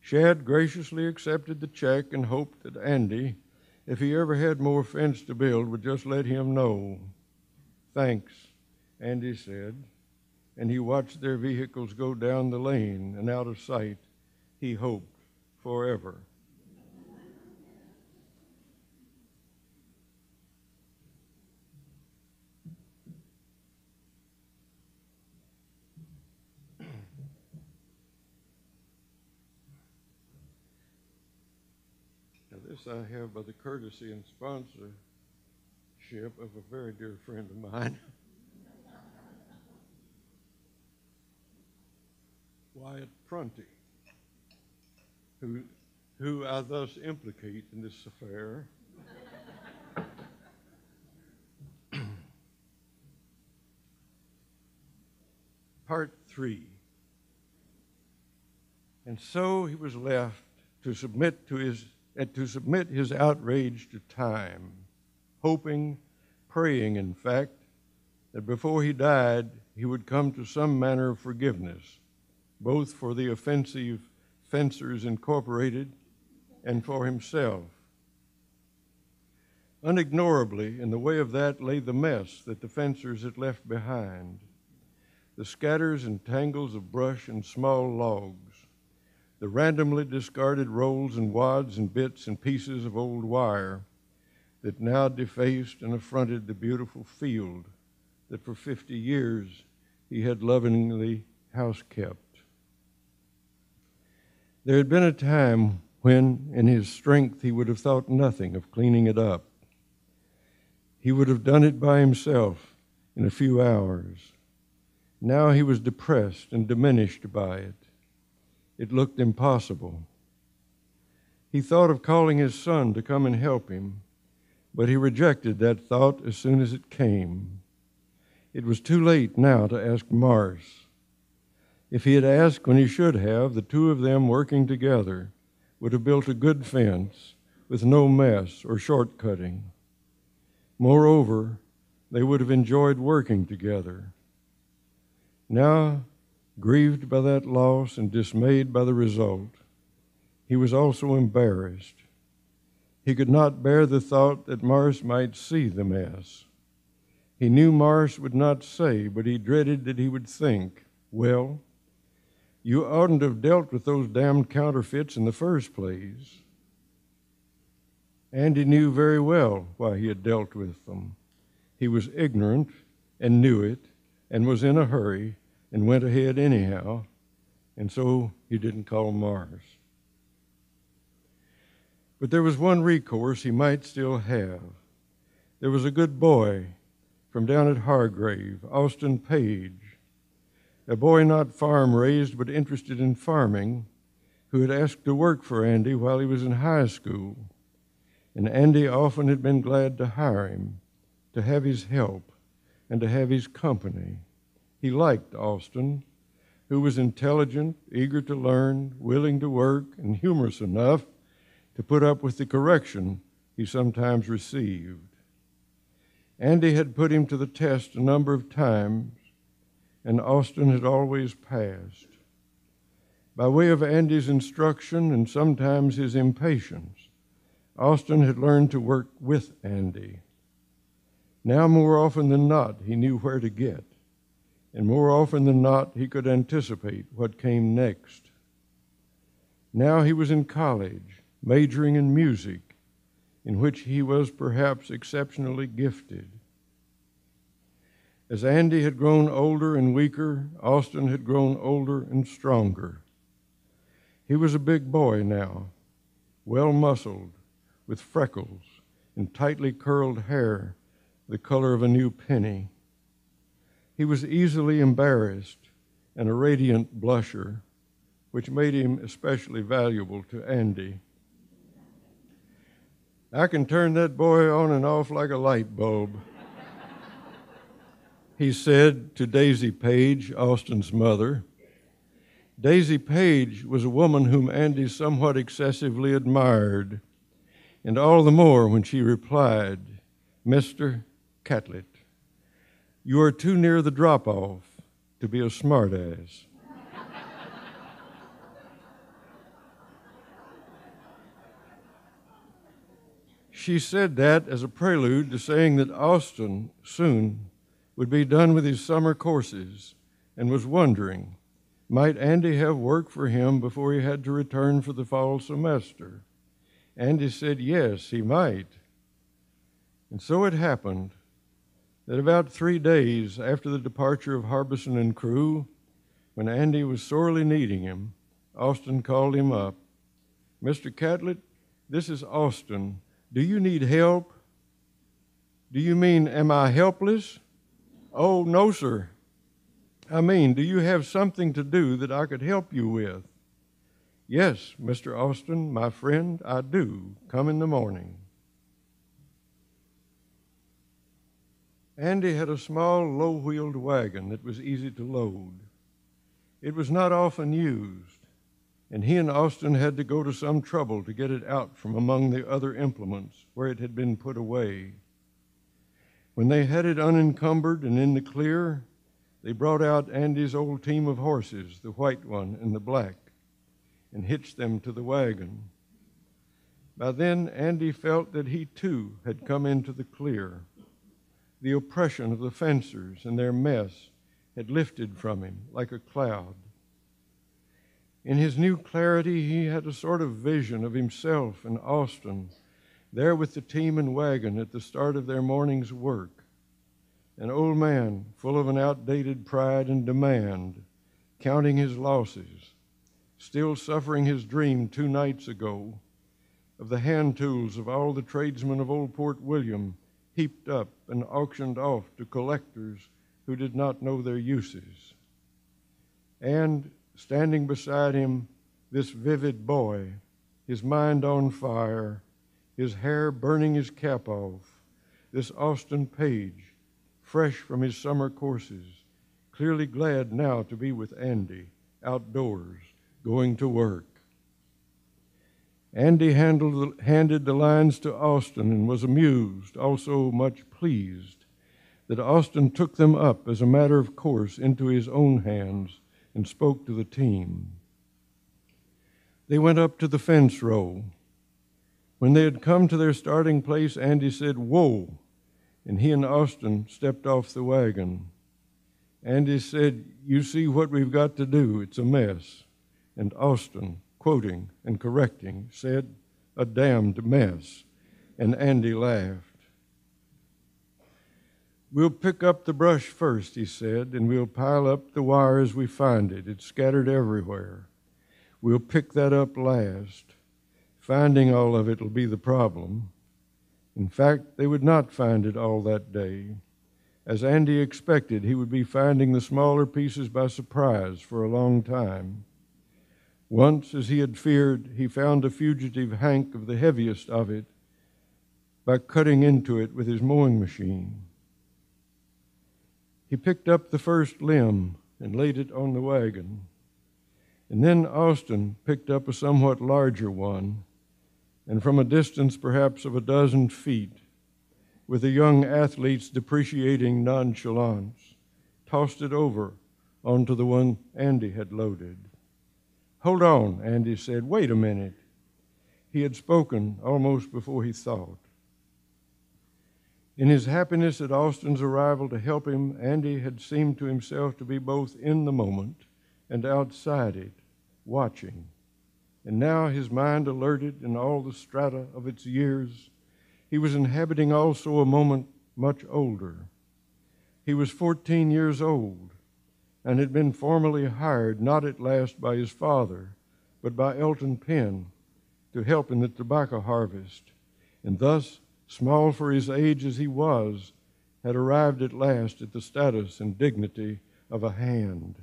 Shad graciously accepted the check and hoped that Andy, if he ever had more fence to build, would just let him know. Thanks, Andy said, and he watched their vehicles go down the lane and out of sight, he hoped, forever. I have by the courtesy and sponsorship of a very dear friend of mine. Wyatt Prunty, who, who I thus implicate in this affair. Part three. And so he was left to submit to his and to submit his outrage to time, hoping, praying, in fact, that before he died he would come to some manner of forgiveness both for the offensive Fencers Incorporated and for himself. Unignorably, in the way of that lay the mess that the fencers had left behind the scatters and tangles of brush and small logs, the randomly discarded rolls and wads and bits and pieces of old wire that now defaced and affronted the beautiful field that for 50 years he had lovingly house kept. There had been a time when, in his strength, he would have thought nothing of cleaning it up. He would have done it by himself in a few hours. Now he was depressed and diminished by it. It looked impossible. He thought of calling his son to come and help him, but he rejected that thought as soon as it came. It was too late now to ask Marce. If he had asked when he should have, the two of them working together would have built a good fence with no mess or shortcutting. Moreover, they would have enjoyed working together. Now, grieved by that loss and dismayed by the result, he was also embarrassed. He could not bear the thought that Marce might see the mess. He knew Marce would not say, but he dreaded that he would think, well, you oughtn't to have dealt with those damned counterfeits in the first place. Andy knew very well why he had dealt with them. He was ignorant and knew it and was in a hurry and went ahead anyhow, and so he didn't call Marce. But there was one recourse he might still have. There was a good boy from down at Hargrave, Austin Page, a boy not farm raised but interested in farming, who had asked to work for Andy while he was in high school. And Andy often had been glad to hire him, to have his help, and to have his company. He liked Austin, who was intelligent, eager to learn, willing to work, and humorous enough to put up with the correction he sometimes received. Andy had put him to the test a number of times, and Austin had always passed. By way of Andy's instruction and sometimes his impatience, Austin had learned to work with Andy. Now, more often than not, he knew where to get, and more often than not, he could anticipate what came next. Now he was in college, majoring in music, in which he was perhaps exceptionally gifted. As Andy had grown older and weaker, Austin had grown older and stronger. He was a big boy now, well muscled, with freckles and tightly curled hair the color of a new penny. He was easily embarrassed and a radiant blusher, which made him especially valuable to Andy. I can turn that boy on and off like a light bulb. he said to Daisy Page, Austin's mother. Daisy Page was a woman whom Andy somewhat excessively admired, and all the more when she replied, Mr. Catlett, you are too near the drop off to be a smartass. She said that as a prelude to saying that Austin soon would be done with his summer courses and was wondering might Andy have work for him before he had to return for the fall semester? Andy said yes, he might. And so it happened that about three days after the departure of Harbison and crew, when Andy was sorely needing him, Austin called him up. Mr. Catlett, this is Austin. Do you need help? Do you mean, am I helpless? Oh, no, sir. I mean, do you have something to do that I could help you with? Yes, Mr. Austin, my friend, I do. Come in the morning. Andy had a small, low wheeled wagon that was easy to load. It was not often used, and he and Austin had to go to some trouble to get it out from among the other implements where it had been put away. When they had it unencumbered and in the clear, they brought out Andy's old team of horses, the white one and the black, and hitched them to the wagon. By then, Andy felt that he too had come into the clear. The oppression of the fencers and their mess had lifted from him like a cloud. In his new clarity, he had a sort of vision of himself and Austin there with the team and wagon at the start of their morning's work. An old man full of an outdated pride and demand, counting his losses, still suffering his dream two nights ago of the hand tools of all the tradesmen of Old Port William heaped up and auctioned off to collectors who did not know their uses. And standing beside him, this vivid boy, his mind on fire, his hair burning his cap off, this Austin Page, fresh from his summer courses, clearly glad now to be with Andy, outdoors, going to work. Andy handled, handed the lines to Austin and was amused, also much pleased, that Austin took them up as a matter of course into his own hands and spoke to the team. They went up to the fence row. When they had come to their starting place, Andy said, Whoa, and he and Austin stepped off the wagon. Andy said, You see what we've got to do, it's a mess. And Austin, quoting and correcting, said, A damned mess. And Andy laughed. We'll pick up the brush first, he said, and we'll pile up the wire as we find it. It's scattered everywhere. We'll pick that up last. Finding all of it will be the problem. In fact, they would not find it all that day. As Andy expected, he would be finding the smaller pieces by surprise for a long time. Once, as he had feared, he found a fugitive hank of the heaviest of it by cutting into it with his mowing machine. He picked up the first limb and laid it on the wagon. And then Austin picked up a somewhat larger one, and from a distance perhaps of a dozen feet, with a young athlete's depreciating nonchalance, tossed it over onto the one Andy had loaded. Hold on, Andy said. Wait a minute. He had spoken almost before he thought. In his happiness at Austin's arrival to help him, Andy had seemed to himself to be both in the moment and outside it, watching. And now, his mind alerted in all the strata of its years, he was inhabiting also a moment much older. He was 14 years old and had been formally hired not at last by his father, but by Elton Penn to help in the tobacco harvest, and thus, small for his age as he was, had arrived at last at the status and dignity of a hand.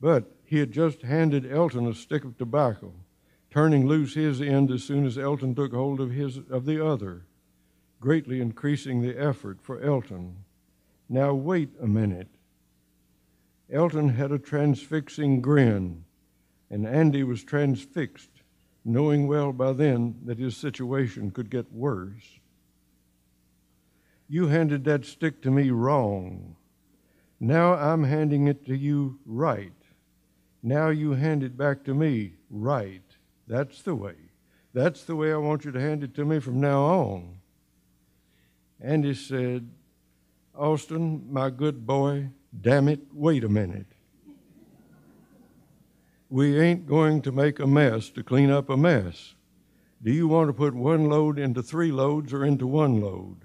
But he had just handed Elton a stick of tobacco, turning loose his end as soon as Elton took hold of, his, of the other, greatly increasing the effort for Elton. Now, wait a minute. Elton had a transfixing grin, and Andy was transfixed, knowing well by then that his situation could get worse. You handed that stick to me wrong. Now I'm handing it to you right. Now you hand it back to me right. That's the way. That's the way I want you to hand it to me from now on. Andy said, Austin, my good boy, damn it, wait a minute. We ain't going to make a mess to clean up a mess. Do you want to put one load into three loads or into one load?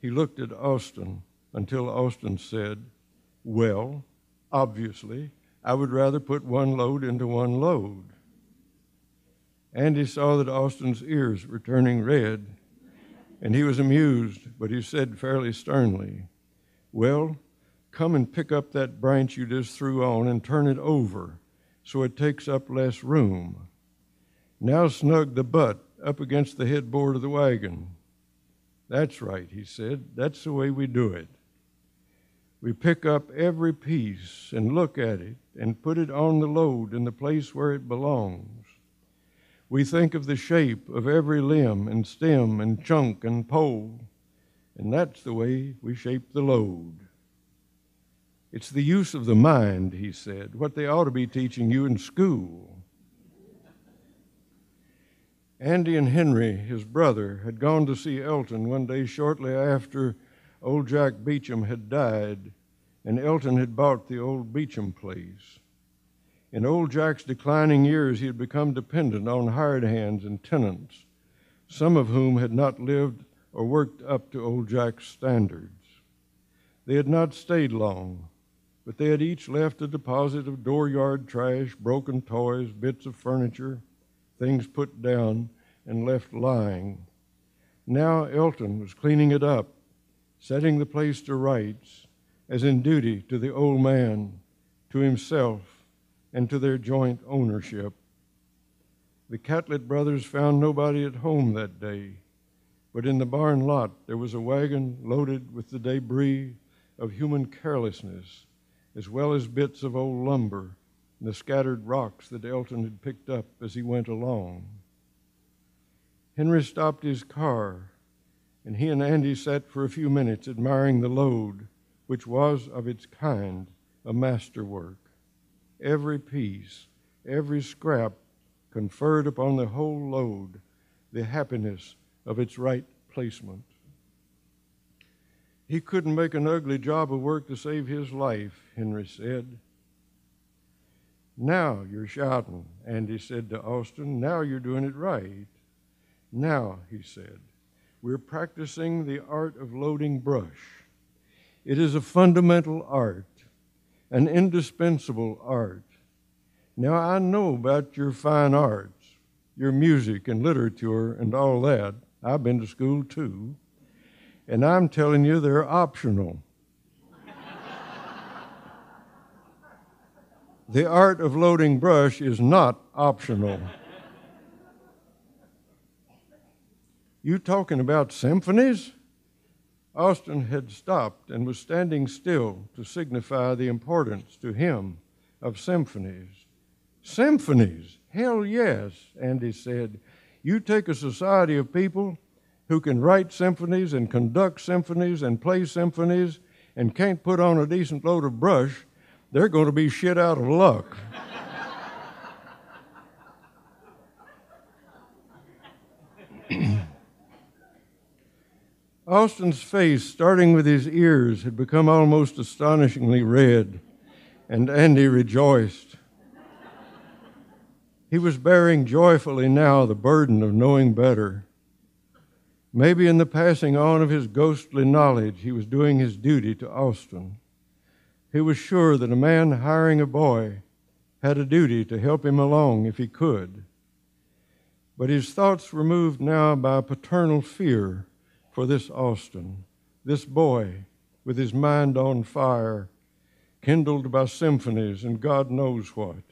He looked at Austin until Austin said, Well, obviously, I would rather put one load into one load. Andy saw that Austin's ears were turning red, and he was amused, but he said fairly sternly, Well, come and pick up that branch you just threw on and turn it over so it takes up less room. Now snug the butt up against the headboard of the wagon. That's right, he said. That's the way we do it. We pick up every piece and look at it and put it on the load in the place where it belongs. We think of the shape of every limb and stem and chunk and pole, and that's the way we shape the load. It's the use of the mind, he said, what they ought to be teaching you in school. Andy and Henry, his brother, had gone to see Elton one day shortly after old Jack Beecham had died, and Elton had bought the old Beecham place. In old Jack's declining years, he had become dependent on hired hands and tenants, some of whom had not lived or worked up to old Jack's standards. They had not stayed long, but they had each left a deposit of dooryard trash, broken toys, bits of furniture, things put down and left lying. Now Elton was cleaning it up, setting the place to rights, as in duty to the old man, to himself, and to their joint ownership. The Catlett brothers found nobody at home that day, but in the barn lot there was a wagon loaded with the debris of human carelessness as well as bits of old lumber and the scattered rocks that Elton had picked up as he went along. Henry stopped his car, and he and Andy sat for a few minutes admiring the load, which was of its kind a masterwork. Every piece, every scrap conferred upon the whole load the happiness of its right placement. He couldn't make an ugly job of work to save his life, Henry said. Now you're shouting, Andy said to Austin. Now you're doing it right. Now, he said, we're practicing the art of loading brush. It is a fundamental art, an indispensable art. Now, I know about your fine arts, your music and literature and all that. I've been to school too and I'm telling you they're optional. the art of loading brush is not optional. You talking about symphonies? Austin had stopped and was standing still to signify the importance to him of symphonies. Symphonies? Hell yes, Andy said. You take a society of people who can write symphonies and conduct symphonies and play symphonies and can't put on a decent load of brush, they're going to be shit out of luck. Austin's face, starting with his ears, had become almost astonishingly red, and Andy rejoiced. He was bearing joyfully now the burden of knowing better. Maybe in the passing on of his ghostly knowledge, he was doing his duty to Austin. He was sure that a man hiring a boy had a duty to help him along if he could. But his thoughts were moved now by paternal fear for this Austin, this boy with his mind on fire, kindled by symphonies and God knows what.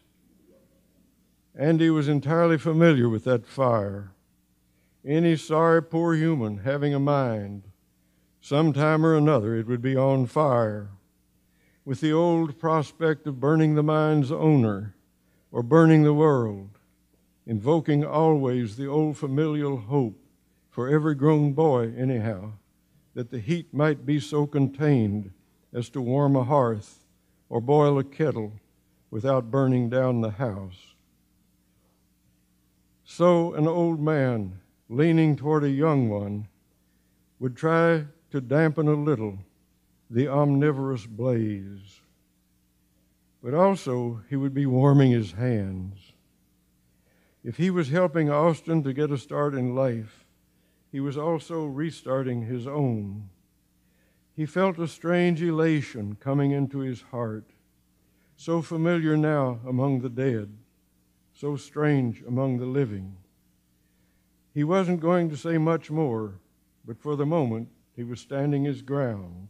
Andy was entirely familiar with that fire. Any sorry poor human having a mind, sometime or another it would be on fire, with the old prospect of burning the mind's owner or burning the world, invoking always the old familial hope for every grown boy, anyhow, that the heat might be so contained as to warm a hearth or boil a kettle without burning down the house. So an old man, leaning toward a young one, would try to dampen a little the omnivorous blaze. But also, he would be warming his hands. If he was helping Austin to get a start in life, he was also restarting his own. He felt a strange elation coming into his heart, so familiar now among the dead, so strange among the living. He wasn't going to say much more, but for the moment he was standing his ground.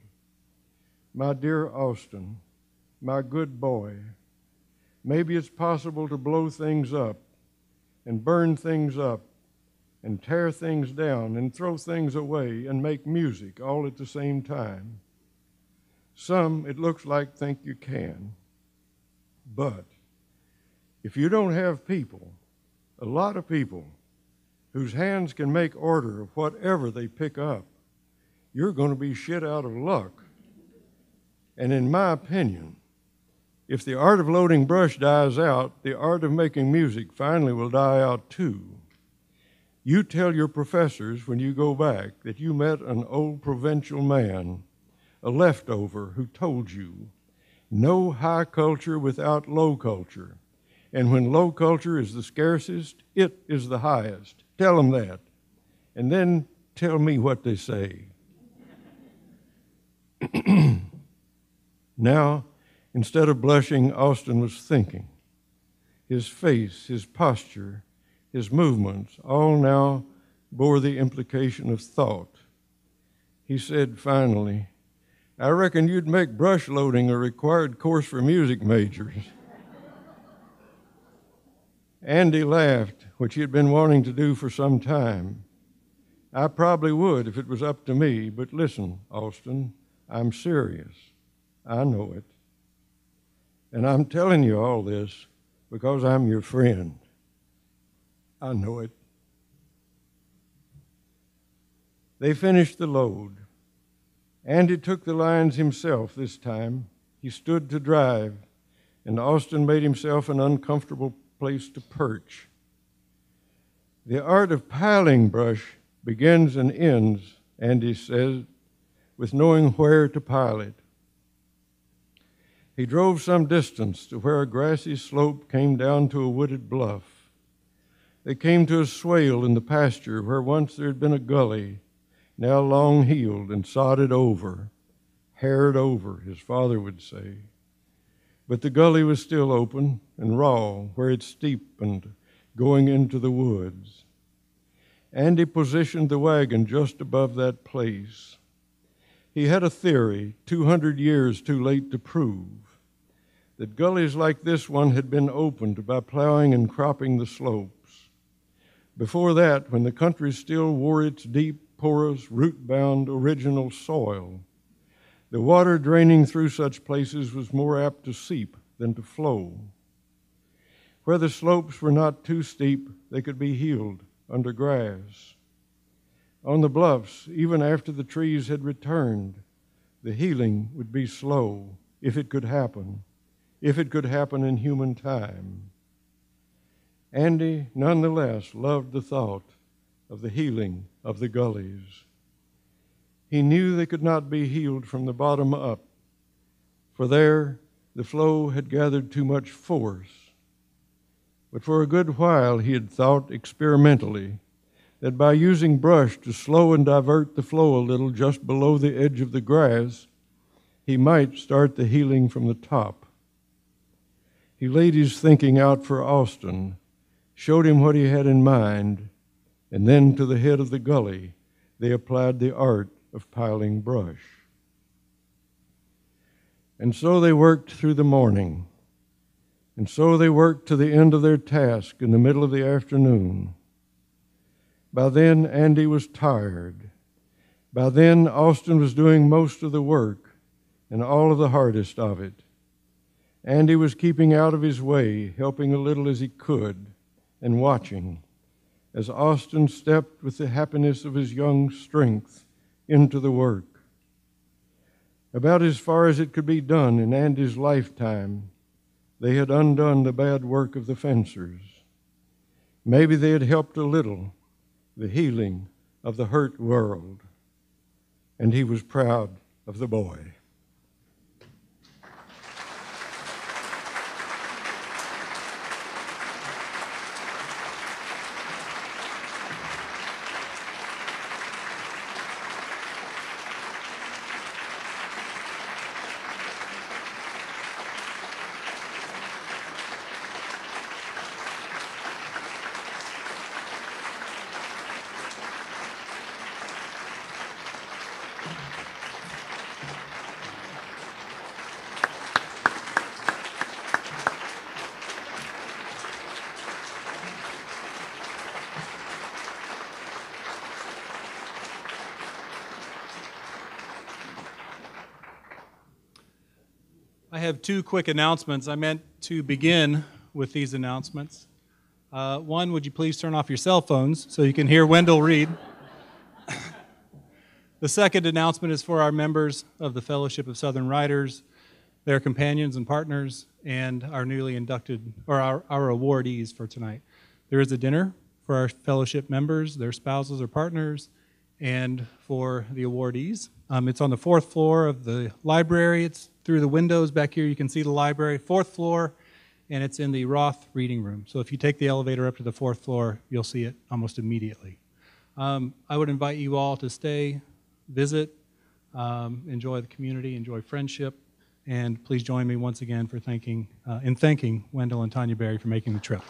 My dear Austin, my good boy, maybe it's possible to blow things up and burn things up and tear things down and throw things away and make music all at the same time. Some, it looks like, think you can. But if you don't have people, a lot of people, whose hands can make order of whatever they pick up, you're going to be shit out of luck. And in my opinion, if the art of loading brush dies out, the art of making music finally will die out too. You tell your professors when you go back that you met an old provincial man, a leftover, who told you no high culture without low culture. And when low culture is the scarcest, it is the highest. Tell them that. And then tell me what they say. now, instead of blushing, Austin was thinking. His face, his posture, his movements, all now bore the implication of thought. He said finally, I reckon you'd make brush loading a required course for music majors. Andy laughed, which he had been wanting to do for some time. I probably would if it was up to me, but listen, Austin, I'm serious. I know it. And I'm telling you all this because I'm your friend. I know it. They finished the load. Andy took the lines himself this time. He stood to drive, and Austin made himself an uncomfortable place to perch. The art of piling brush begins and ends, Andy says, with knowing where to pile it. He drove some distance to where a grassy slope came down to a wooded bluff. They came to a swale in the pasture where once there had been a gully, now long healed and sodded over, haired over, his father would say. But the gully was still open and raw where it steepened, going into the woods. Andy positioned the wagon just above that place. He had a theory, 200 years too late to prove, that gullies like this one had been opened by plowing and cropping the slopes. Before that, when the country still wore its deep, porous, root bound, original soil. The water draining through such places was more apt to seep than to flow. Where the slopes were not too steep, they could be healed under grass. On the bluffs, even after the trees had returned, the healing would be slow, if it could happen, if it could happen in human time. Andy, nonetheless, loved the thought of the healing of the gullies. He knew they could not be healed from the bottom up, for there the flow had gathered too much force. But for a good while he had thought experimentally that by using brush to slow and divert the flow a little just below the edge of the grass, he might start the healing from the top. He laid his thinking out for Austin, showed him what he had in mind, and then to the head of the gully they applied the art of piling brush. And so they worked through the morning. And so they worked to the end of their task in the middle of the afternoon. By then, Andy was tired. By then, Austin was doing most of the work and all of the hardest of it. Andy was keeping out of his way, helping a little as he could, and watching as Austin stepped with the happiness of his young strength into the work. About as far as it could be done in Andy's lifetime, they had undone the bad work of the fencers. Maybe they had helped a little the healing of the hurt world. And he was proud of the boy. Two quick announcements. I meant to begin with these announcements. Uh, one, would you please turn off your cell phones so you can hear Wendell read? the second announcement is for our members of the Fellowship of Southern Writers, their companions and partners, and our newly inducted, or our, our awardees for tonight. There is a dinner for our fellowship members, their spouses or partners, and for the awardees. Um, it's on the fourth floor of the library. It's through the windows back here. You can see the library, fourth floor, and it's in the Roth Reading Room. So if you take the elevator up to the fourth floor, you'll see it almost immediately. Um, I would invite you all to stay, visit, um, enjoy the community, enjoy friendship, and please join me once again for thanking uh, in thanking Wendell and Tanya Berry for making the trip.